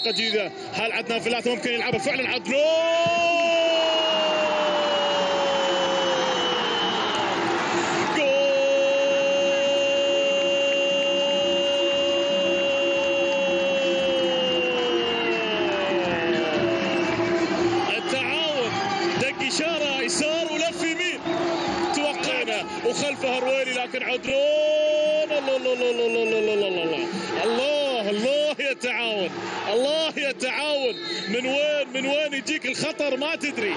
بطريقه جديدة. هل عدنان فلاته ممكن يلعبها فعلا عدنان وخلفها رويلي لكن عدرون الله الله الله الله الله, الله, الله. الله يا تعاون الله يا تعاون من وين من وين يجيك الخطر ما تدري.